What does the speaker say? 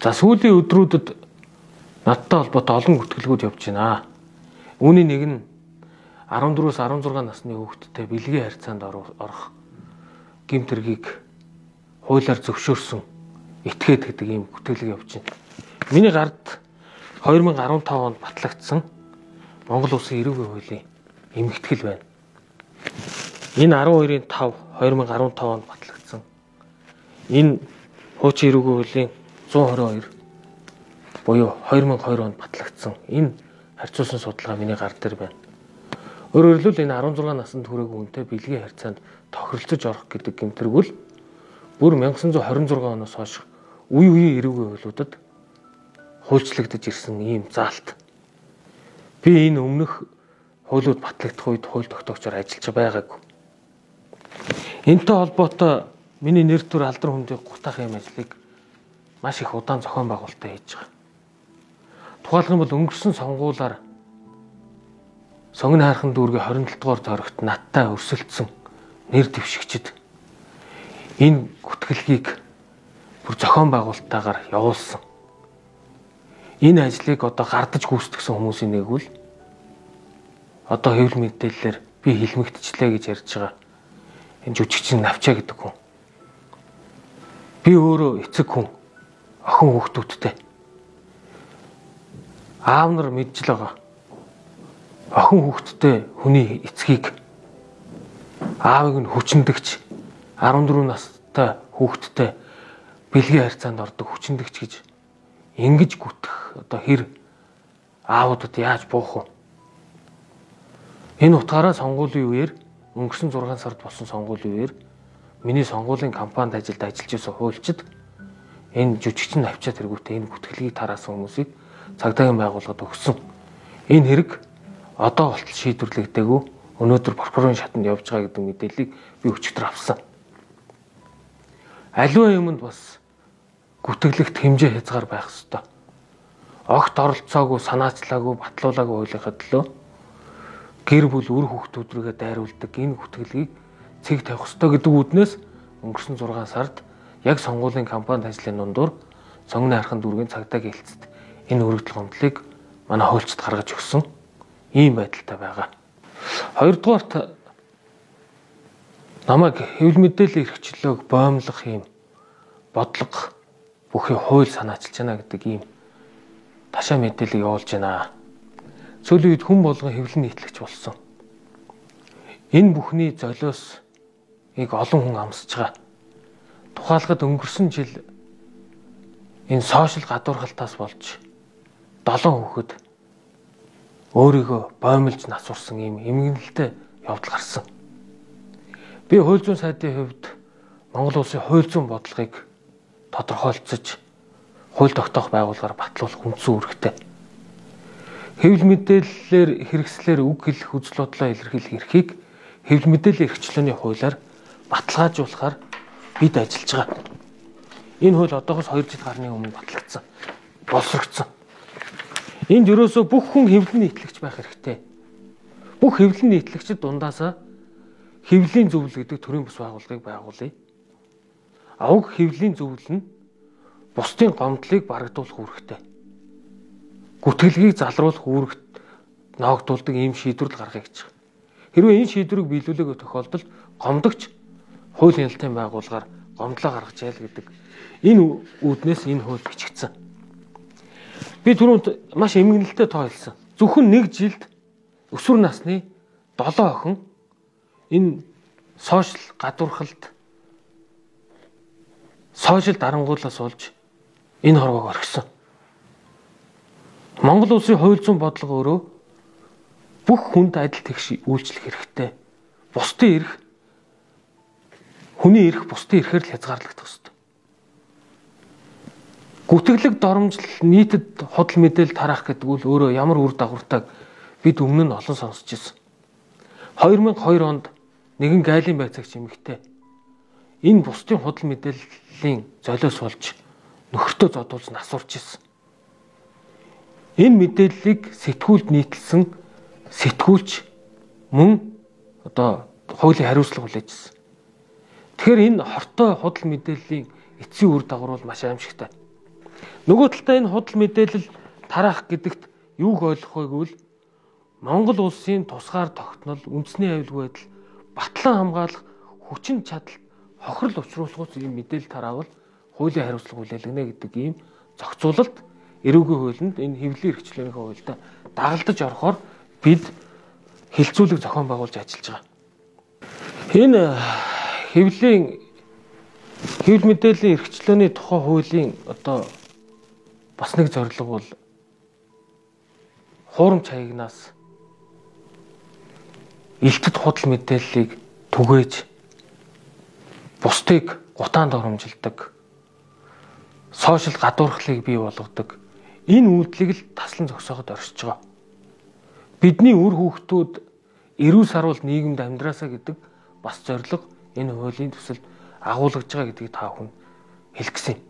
За сүүлийн өдрүүдэд надтай холбоотой олон гүтгэлгүүд явж байна. Үүний нэг нь 14-өөс 16 насны хүүхэдтэй бэлгийн харьцаанд орох гимтэргийг хуулиар зөвшөөрсөн этгээд гэдэг ийм гүтгэлэг явж байна. Миний гард 2015 онд батлагдсан Монгол Улсын эрүүгийн хуулийн эмгэгтгэл байна. Энэ 12-ын 5 2015 онд батлагдсан. Энэ хуучин эрүүгийн хуулийн 122 буюу 2020 онд батлагдсан энэ харьцуулсан судалгаа миний гар дээр байна. Өөрөөр хэлбэл энэ 16 наснд хүрээгүй хүнтэй бэлгийн харьцаанд тохиролцож орох гэдэг гэмтэргүүл бүр 1926 оноос хойш үе үеийн эрүүгийн хуулиудад хуульчлагдж ирсэн ийм заалт. Би энэ өмнөх хуулиуд батлагдах үед хууль тогтоогчоор ажиллаж байгаагүй. Энтэй холбоотой миний нэр төр алдар хүндийг гутаах юм ажлыг маш их удаан зохион байгуулалтаа хийж байгаа. Тухайлх юм бол өнгөрсөн сонгуулиар Сонгон хайрхан дүүргийн 27 дугаар зоригт надтай өрсөлдсөн нэр дэвшигчд энэ гүтгэлгийг бүр зохион байгуулалтаагаар явуулсан. Энэ ажлыг одоо гардаж гүйцэтгсэн хүмүүсийн нэг үл одоо хэвлэл мэдээллээр би хилмигдчихлээ гэж ярьж байгаа. Энэ жүжигчин навчаа гэдэг хүн. Би өөрөө эцэг хүн охин хүүхдүүдтэй. Аав нар мэдж л байгаа. Охин хүүхдтэй хүний эцгийг аавыг нь хүчндэгч 14 настай хүүхдтэй бэлгийн харьцаанд ордог хүчндэгч гэж ингэж гүтэх одоо хэр аавуудад яаж буух вэ? Энэ утгаараа сонгуулийн үеэр өнгөрсөн 6 сард болсон сонгуулийн үеэр миний сонгуулийн кампанид ажилд ажиллаж байсан хуульчид энэ жүжигчин навчаа тэргүүтээ энэ бүтгэлгийг тараасан хүмүүсийг цагдаагийн байгууллагад өгсөн. Энэ хэрэг одоо болтол шийдвэрлэгдээгүй өнөөдөр прокурорын шатанд явж байгаа гэдэг мэдээллийг би өчигдөр авсан. Аливаа юмд бас гүтгэлэгт хэмжээ хязгаар байх ёстой. Огт оролцоогүй, санаачлаагүй, батлуулаагүй хуулийнхаа төлөө гэр бүл үр хүүхдүүдрийгээ дайруулдаг энэ гүтгэлгийг цэг тавих ёстой гэдэг үүднээс өнгөрсөн 6 сард яг сонгуулийн кампанит ажлын дундуур сонгоны хархан дүүргийн цагдаа гэлцэд энэ өргөдөл гомдлыг манай хуульчд гаргаж өгсөн ийм байдалтай байгаа. Хоёрдугаарт намайг хэвлэл мэдээллийн эрхчлөөг боомлох юм бодлого бүхий хууль санаачилж байна гэдэг ийм ташаа мэдээлэл явуулж байна. Сүүлийн үед хүн болгон хэвлэл нийтлэгч болсон. Энэ бүхний золиос ийг олон хүн амсаж байгаа тухайлахад өнгөрсөн жил энэ сошиал гадуурхалтаас болж 7 хүүхэд өөрийгөө боомлж насурсан юм эмгэнэлтэй явдал гарсан. Би хууль зүйн сайдын хувьд Монгол улсын хууль зүйн бодлогыг тодорхойлцож хууль тогтоох байгууллагаар батлуулах үндсэн үүрэгтэй. Хэвлэл мэдээллээр хэрэгслээр үг хэлэх үзэл бодлоо илэрхийлэх эрхийг хэвлэл мэдээллийн эрхчлөөний хуулиар баталгаажуулахаар бид ажиллаж байгаа. Энэ хууль одоогоос 2 жил гарны өмнө батлагдсан. Боловсрогдсон. Энд ерөөсөө бүх хүн хэвлэн нийтлэгч байх хэрэгтэй. Бүх хэвлэн нийтлэгчид дундаасаа хэвлийн зөвлөл гэдэг төрийн бас байгууллагыг байгуулъя. Авг хэвлийн зөвлөл нь бусдын гомдлыг барагдуулах үүрэгтэй. Гүтгэлгийг залруулах үүрэгт ноогдуулдаг ийм шийдвэрл гаргахыг гэж. Хэрвээ энэ шийдвэрийг биелүүлээгүй тохиолдолд гомдогч хууль хяналтын байгууллагаар гомдлоо гаргаж ял гэдэг энэ үүднээс энэ хууль бичигдсэн. Би түрүүнд маш эмгэнэлтэй тойлсон. Зөвхөн нэг жилд өсвөр насны 7 охин энэ сошиал гадуурхалд сошиал дарангуулаас олж энэ хорвоог орхисон. Монгол улсын хууль зүйн бодлого өөрөө бүх хүнд адил тэгш үйлчлэх хэрэгтэй. Бусдын эрх хүний эрх бусдын эрхээр л хязгаарлагдах ёстой. Гүтгэлэг доромжл нийтэд худал мэдээлэл тараах гэдэг үл өөрөө ямар үр дагавартай бид өмнө нь олон сонсч ирсэн. 2002 онд нэгэн гайлын байцаагч эмэгтэй энэ бусдын худал мэдээллийн золиос болж нөхөртөө зодуулж насурч ирсэн. Энэ мэдээллийг сэтгүүлд нийтлсэн сэтгүүлч мөн одоо хуулийн хариуцлага хүлээжсэн. Тэгэхээр энэ хортой худал мэдээллийн эцсийн үр дагавар бол маш аимшигтай. Нөгөө талдаа энэ худал мэдээлэл тараах гэдэгт юуг ойлгох вэ гэвэл Монгол улсын тусгаар тогтнол, үндэсний аюулгүй байдал, батлан хамгаалах хүчин чадал хохирол учруулах ийм мэдээлэл тараавал хуулийн хариуцлага хүлээлгэнэ гэдэг ийм зохицуулалт эрүүгийн хуулинд энэ хэвлэлийн эрхчлөөнийхөө хуультай дагалдаж орохоор бид хилцүүлэг зохион байгуулж ажиллаж байгаа. Энэ хэвлэлийн хэвлэл мэдээллийн эрхчлөөний тухай хуулийн одоо бас нэг зорилго бол хуурамч хаягнаас элтэд худал мэдээллийг түгээж бусдыг гутаанд оромжилдог сошиал гадуурхлыг бий болгодог энэ үйлдэлийг л таслан зогсооход оршиж байгаа. Бидний үр хүүхдүүд эрүү саруул нийгэмд амьдраасаа гэдэг бас зорилго энэ хуулийн төсөлд агуулгаж байгаа гэдгийг та бүхэн хэлэх гэсэн юм.